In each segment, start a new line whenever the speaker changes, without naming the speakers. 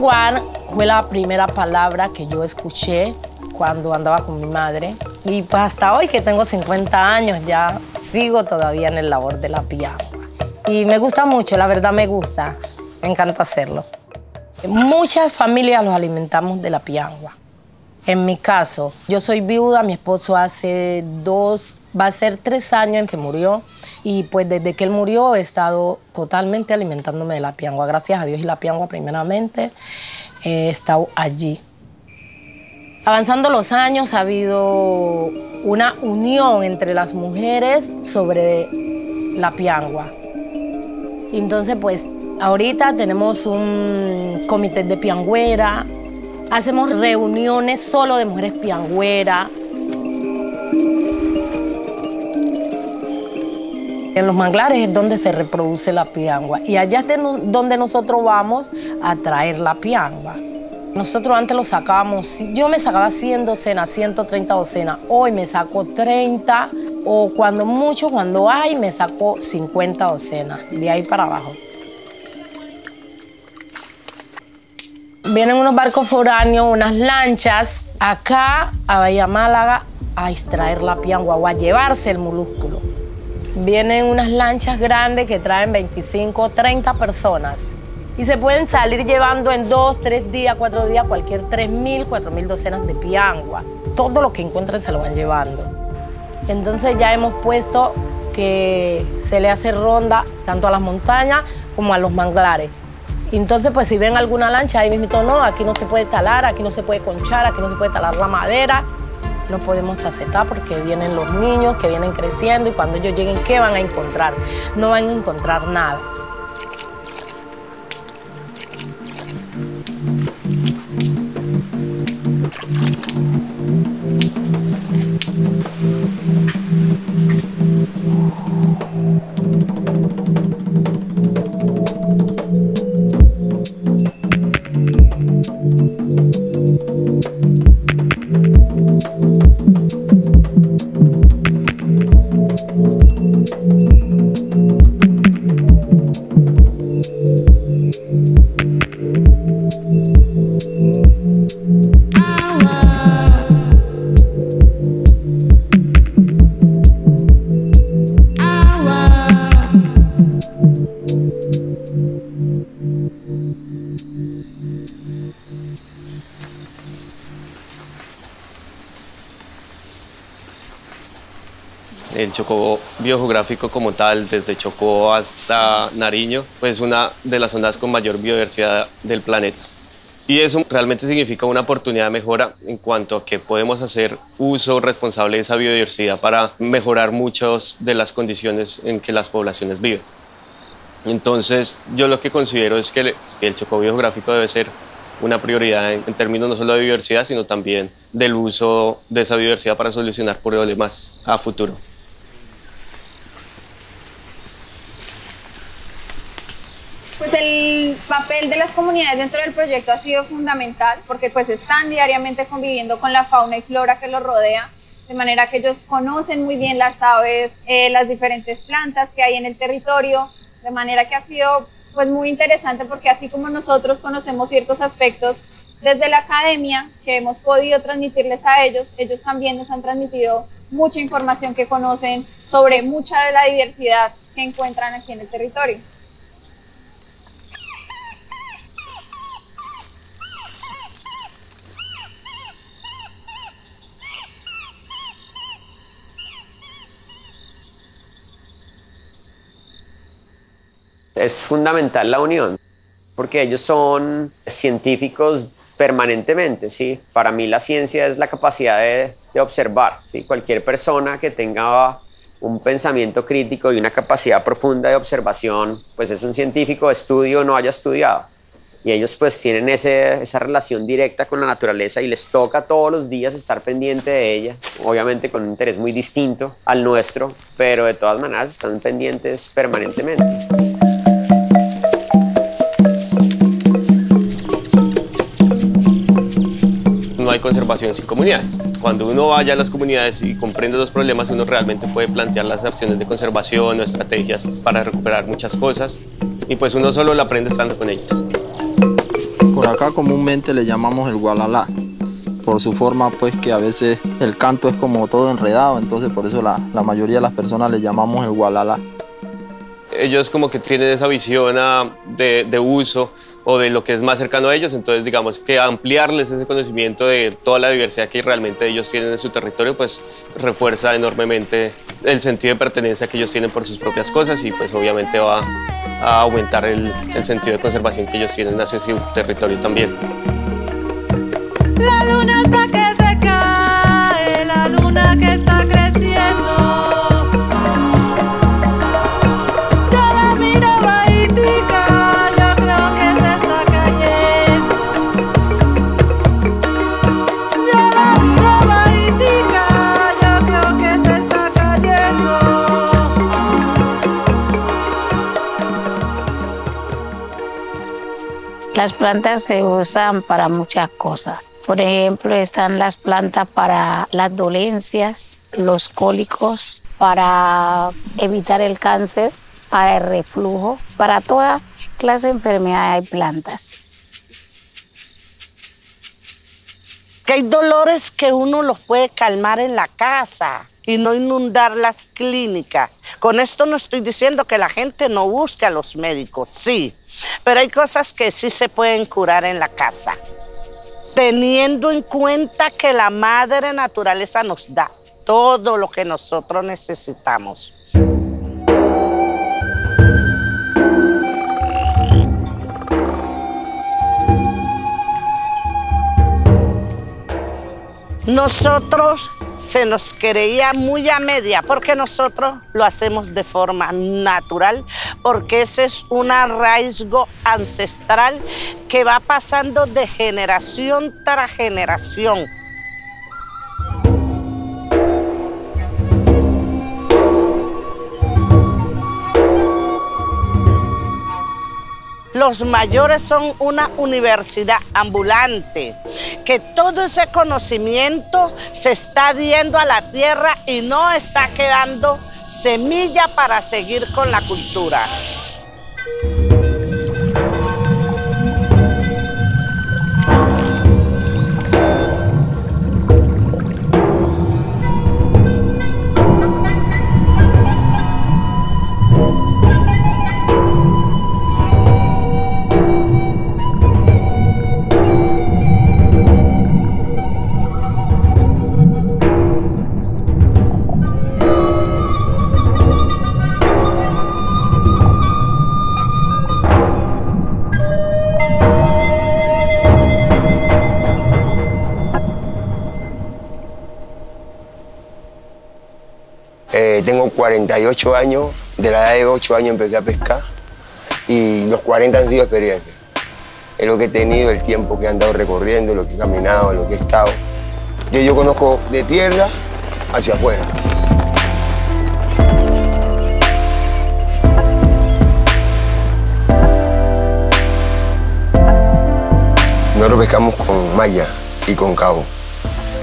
piangua fue la primera palabra que yo escuché cuando andaba con mi madre. Y pues hasta hoy que tengo 50 años ya sigo todavía en el labor de la piangua. Y me gusta mucho, la verdad me gusta, me encanta hacerlo. Muchas familias los alimentamos de la piangua. En mi caso, yo soy viuda, mi esposo hace dos, va a ser tres años en que murió y pues desde que él murió he estado totalmente alimentándome de la piangua. Gracias a Dios y la piangua primeramente he estado allí. Avanzando los años ha habido una unión entre las mujeres sobre la piangua. Entonces pues ahorita tenemos un comité de piangüera, Hacemos reuniones solo de mujeres piangüeras. En los manglares es donde se reproduce la piangua y allá es donde nosotros vamos a traer la piangua. Nosotros antes lo sacábamos, yo me sacaba 100 docenas, 130 docenas, hoy me saco 30 o cuando mucho, cuando hay, me saco 50 docenas, de ahí para abajo. Vienen unos barcos foráneos, unas lanchas, acá a Bahía Málaga a extraer la piangua o a llevarse el molúsculo. Vienen unas lanchas grandes que traen 25, 30 personas y se pueden salir llevando en dos, tres días, cuatro días, cualquier 3.000, 4.000 docenas de piangua. Todo lo que encuentren se lo van llevando. Entonces ya hemos puesto que se le hace ronda tanto a las montañas como a los manglares. Entonces, pues si ven alguna lancha, ahí mismo, no, aquí no se puede talar, aquí no se puede conchar, aquí no se puede talar la madera. No podemos aceptar porque vienen los niños que vienen creciendo y cuando ellos lleguen, ¿qué van a encontrar? No van a encontrar nada.
el Chocó biogeográfico como tal, desde Chocó hasta Nariño, pues una de las zonas con mayor biodiversidad del planeta. Y eso realmente significa una oportunidad de mejora en cuanto a que podemos hacer uso responsable de esa biodiversidad para mejorar muchas de las condiciones en que las poblaciones viven. Entonces, yo lo que considero es que el Chocó biogeográfico debe ser una prioridad en, términos no solo de biodiversidad, sino también del uso de esa biodiversidad para solucionar problemas a futuro.
Pues el papel de las comunidades dentro del proyecto ha sido fundamental porque pues están diariamente conviviendo con la fauna y flora que los rodea, de manera que ellos conocen muy bien las aves, eh, las diferentes plantas que hay en el territorio, de manera que ha sido pues muy interesante porque así como nosotros conocemos ciertos aspectos desde la academia que hemos podido transmitirles a ellos, ellos también nos han transmitido mucha información que conocen sobre mucha de la diversidad que encuentran aquí en el territorio.
Es fundamental la unión, porque ellos son científicos permanentemente, ¿sí? Para mí la ciencia es la capacidad de, observar, ¿sí? Cualquier persona que tenga un pensamiento crítico y una capacidad profunda de observación, pues es un científico estudio o no haya estudiado. Y ellos pues tienen esa relación directa con la naturaleza y les toca todos los días estar pendiente de ella, obviamente con un interés muy distinto al nuestro, pero de todas maneras están pendientes permanentemente.
Conservación sin comunidades. Cuando uno vaya a las comunidades y comprende los problemas, uno realmente puede plantear las opciones de conservación o estrategias para recuperar muchas cosas y pues uno solo lo aprende estando con ellos.
Por acá comúnmente le llamamos el gualalá, por su forma pues que a veces el canto es como todo enredado, entonces por eso la, la mayoría de las personas le llamamos el gualalá.
Ellos como que tienen esa visión ah, de, de uso o de lo que es más cercano a ellos, entonces digamos que ampliarles ese conocimiento de toda la diversidad que realmente ellos tienen en su territorio, pues refuerza enormemente el sentido de pertenencia que ellos tienen por sus propias cosas y pues obviamente va a aumentar el, sentido de conservación que ellos tienen hacia su territorio también.
La luna está
plantas se usan para muchas cosas. Por ejemplo, están las plantas para las dolencias, los cólicos, para evitar el cáncer, para el reflujo, para toda clase de enfermedad hay plantas.
que hay dolores que uno los puede calmar en la casa y no inundar las clínicas. Con esto no estoy diciendo que la gente no busque a los médicos, sí, pero hay cosas que sí se pueden curar en la casa, teniendo en cuenta que la madre naturaleza nos da todo lo que nosotros necesitamos. Nosotros se nos creía muy a media porque nosotros lo hacemos de forma natural, porque ese es un arraigo ancestral que va pasando de generación tras generación. Los mayores son una universidad ambulante, que todo ese conocimiento se está diendo a la tierra y no está quedando semilla para seguir con la cultura.
Eh, tengo 48 años, de la edad de 8 años empecé a pescar y los 40 han sido experiencias. Es lo que he tenido, el tiempo que he andado recorriendo, lo que he caminado, lo que he estado. Que yo conozco de tierra hacia afuera. Nosotros pescamos con malla y con cabo.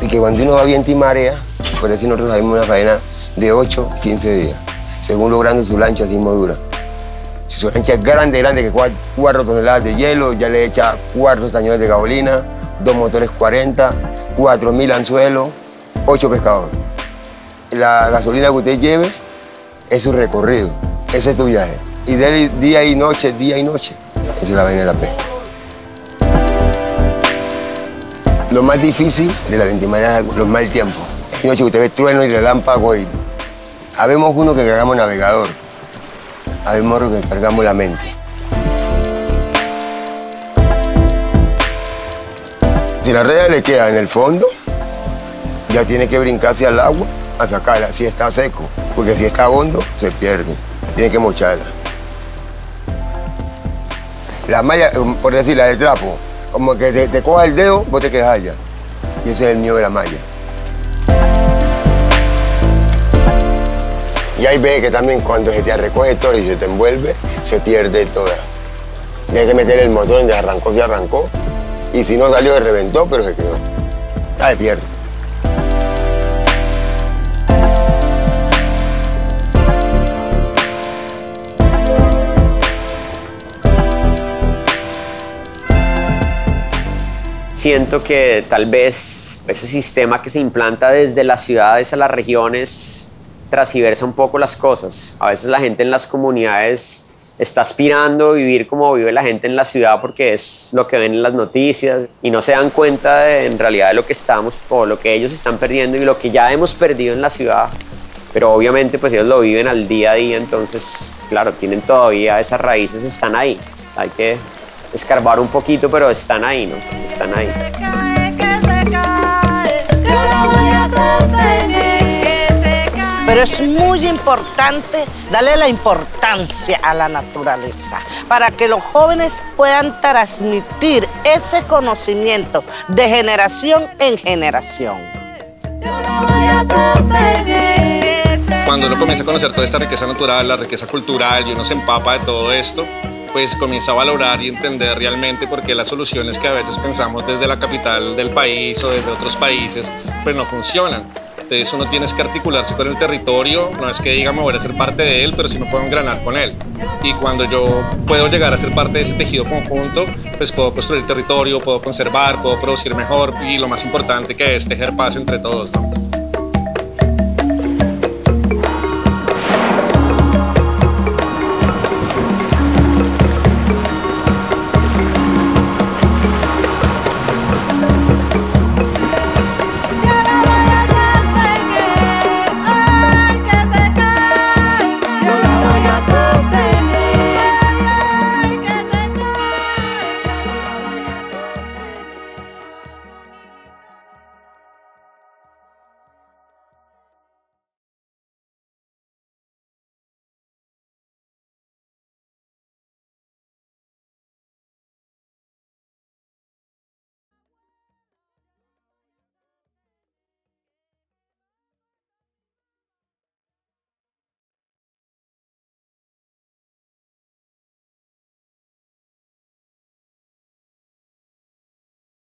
Y que cuando uno va viento y marea, por eso nosotros hacemos una faena de 8, 15 días, según lo grande su lancha, así dura. Si su lancha es grande, grande, que 4 toneladas de hielo, ya le echa 4 cañones de gasolina, dos motores 40, 4.000 anzuelos, 8 pescadores. La gasolina que usted lleve es su recorrido, ese es tu viaje. Y de día y noche, día y noche, esa es la vaina de la pesca. Lo más difícil de la ventimaria los mal tiempos. Es noche que usted ve trueno y relámpago y habemos uno que cargamos navegador, habemos otro que cargamos la mente. Si la red le queda en el fondo, ya tiene que brincarse al agua a sacarla, si está seco, porque si está hondo, se pierde, tiene que mocharla. La malla, por decir, la de trapo, como que te, te coja el dedo, vos te quedas allá. Y ese es el mío de la malla. Y ahí ve que también cuando se te recoge todo y se te envuelve, se pierde toda. Tienes que meter el motor donde arrancó, se arrancó. Y si no salió, se reventó, pero se quedó. Ya se pierde.
siento que tal vez ese sistema que se implanta desde las ciudades a las regiones transgiversa un poco las cosas. A veces la gente en las comunidades está aspirando a vivir como vive la gente en la ciudad porque es lo que ven en las noticias y no se dan cuenta de, en realidad de lo que estamos o lo que ellos están perdiendo y lo que ya hemos perdido en la ciudad. Pero obviamente pues ellos lo viven al día a día, entonces claro, tienen todavía esas raíces, están ahí. Hay que escarbar un poquito, pero están ahí, ¿no? Están ahí.
Pero es muy importante darle la importancia a la naturaleza para que los jóvenes puedan transmitir ese conocimiento de generación en generación.
Cuando uno comienza a conocer toda esta riqueza natural, la riqueza cultural y uno se empapa de todo esto, pues comienza a valorar y entender realmente por qué las soluciones que a veces pensamos desde la capital del país o desde otros países, pues no funcionan. Entonces uno tiene que articularse con el territorio, no es que diga me voy a ser parte de él, pero sí me puedo engranar con él. Y cuando yo puedo llegar a ser parte de ese tejido conjunto, pues puedo construir territorio, puedo conservar, puedo producir mejor y lo más importante que es tejer paz entre todos. ¿no?